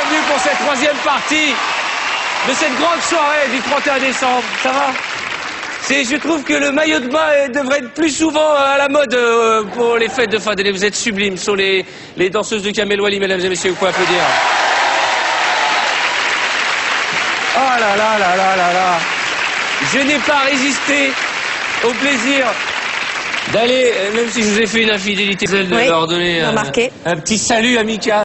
Bienvenue pour cette troisième partie de cette grande soirée du 31 décembre. Ça va? Je trouve que le maillot de bain euh, devrait être plus souvent euh, à la mode euh, pour les fêtes de fin d'année. Vous êtes sublimes. Ce sont les, les danseuses de Kamel Wally, mesdames et messieurs. Vous pouvez applaudir. Oh là là là là là là. Je n'ai pas résisté au plaisir d'aller, même si je vous ai fait une infidélité, de Oui, leur donner un, un petit salut amical.